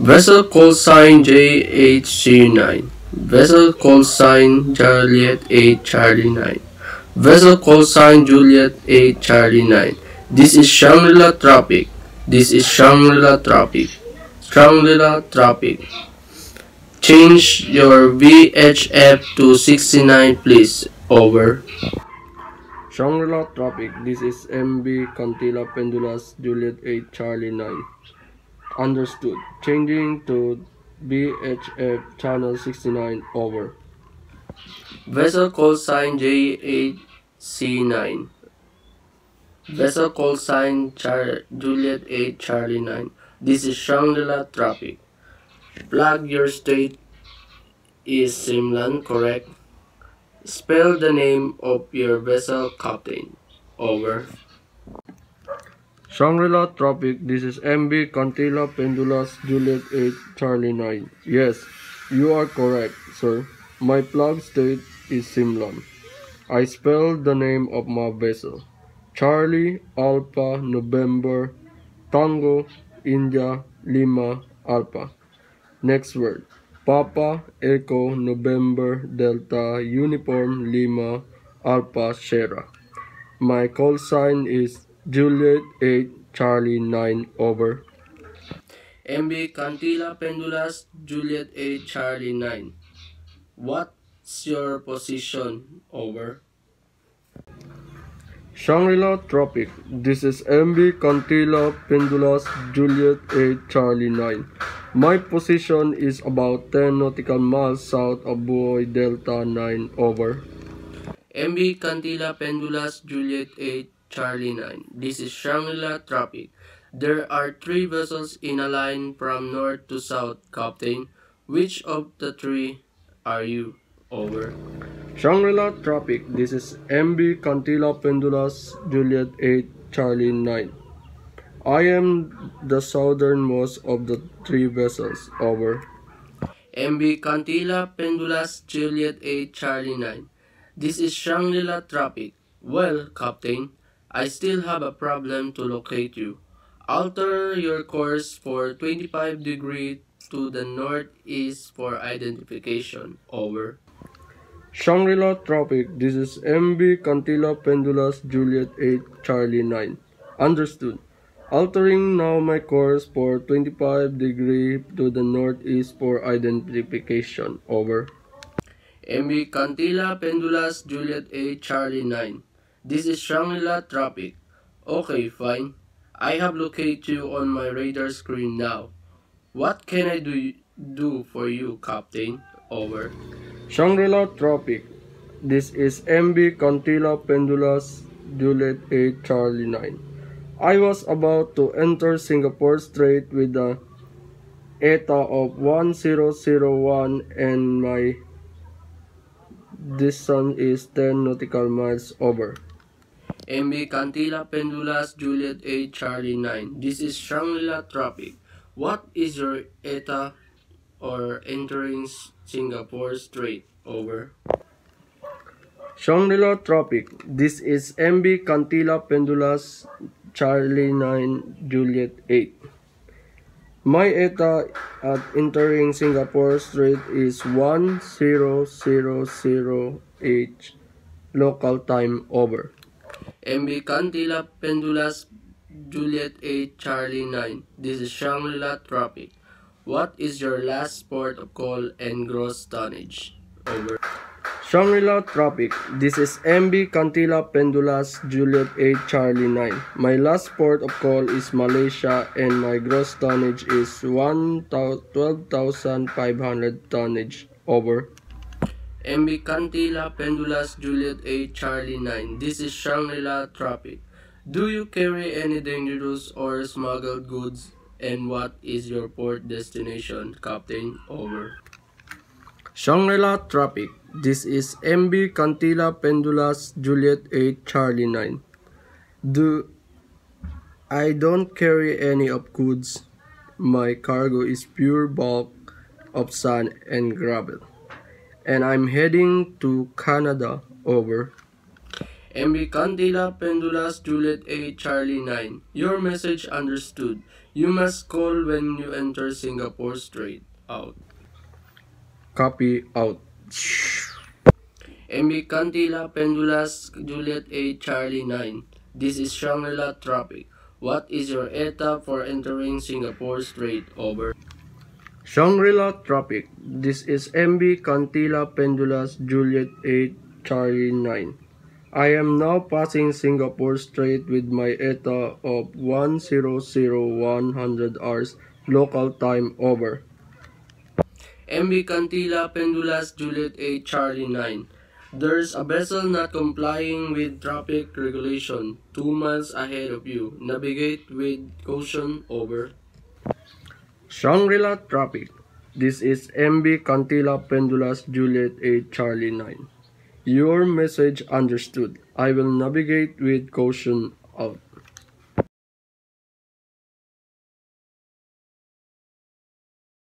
Vessel call sign JHC9. Vessel call sign Juliet 8 Charlie 9. Vessel call sign Juliet 8 Charlie 9. This is Shangri-La Tropic. This is Shangri-La Tropic. Shangri-La Tropic. Change your VHF to 69 please. Over. Shangri-La Tropic. This is MB Cantila Pendulas Juliet 8 Charlie 9. Understood. Changing to VHF channel 69 over. Vessel call sign J8C9. Vessel call sign Char Juliet 8 Charlie 9. This is Shangri-La Tropic. Plug your state is Simlan, correct? Spell the name of your vessel captain. Over. Shangri-La Tropic, this is MB Cantila Pendulas Juliet 8 Charlie 9. Yes, you are correct, sir. My plug state is Simlan. I spelled the name of my vessel. Charlie, Alpha, November, Tango, India, Lima, Alpha. Next word. Papa, Echo, November, Delta, Uniform, Lima, Alpha, Sierra. My call sign is Juliet 8, Charlie 9, over. MB Cantila Pendulas, Juliet 8, Charlie 9. What's your position, over? Shangri-La Tropic. This is MB Cantila Pendulas Juliet 8 Charlie 9. My position is about 10 nautical miles south of Buoy Delta 9 over. MB Cantila Pendulas Juliet 8 Charlie 9. This is Shangri-La Tropic. There are three vessels in a line from north to south, Captain. Which of the three are you? Over. Shangri-La Tropic. This is MB Cantila Pendulas Juliet 8 Charlie 9. I am the southernmost of the three vessels. Over. MB Cantila Pendulas Juliet 8 Charlie 9. This is Shangri-La Tropic. Well, Captain, I still have a problem to locate you. Alter your course for 25 degree to the northeast for identification. Over. Shangri-La Tropic. This is MB Cantila Pendulas Juliet 8 Charlie 9. Understood. Altering now my course for 25 degree to the northeast for identification. Over. MB Cantila Pendulas Juliet 8 Charlie 9. This is Shangri-La Tropic. Okay, fine. I have located you on my radar screen now. What can I do, do for you, Captain? Over. Shangri-La Tropic. This is MB Cantila Pendulas Juliet 8 Charlie 9. I was about to enter Singapore Strait with the ETA of 1001 and my distance is 10 nautical miles over. MB Cantila Pendulas Juliet 8 Charlie 9. This is Shangri-La Tropic. What is your ETA or entering Singapore Strait? Over. Shangri-La Tropic. This is MB Cantila Pendulas Charlie 9 Juliet 8. My ETA at entering Singapore Strait is 1000H local time over. MB Cantila Pendulas Juliet 8 Charlie 9. This is Shangri-La Tropic. What is your last port of call and gross tonnage? Over. Shangri-La Tropic. This is MB Cantila Pendulas Juliet 8 Charlie 9. My last port of call is Malaysia and my gross tonnage is 12,500 tonnage. Over. MB Cantila Pendulas Juliet 8 Charlie 9. This is Shangri-La Tropic. Do you carry any dangerous or smuggled goods? And what is your port destination, Captain? Over. Shangri-La Tropic. This is MB Cantila Pendulas Juliet 8 Charlie 9. Do I don't carry any of goods. My cargo is pure bulk of sand and gravel. And I'm heading to Canada over. MB Cantila Pendulas Juliet A Charlie 9. Your message understood. You must call when you enter Singapore Strait out. Copy out. MB Cantila Pendulas Juliet A Charlie 9. This is Shangri-La traffic. What is your ETA for entering Singapore Strait? Over. Shangri-La traffic. This is MB Cantila Pendulas Juliet 8 Charlie 9. I am now passing Singapore Strait with my ETA of 100100 hours local time over. MB Cantila Pendulas Juliet 8 Charlie 9. There's a vessel not complying with traffic regulation 2 miles ahead of you. Navigate with caution over. Shangri-La traffic. This is MB Cantila Pendulas Juliet 8 Charlie 9. Your message understood. I will navigate with caution out.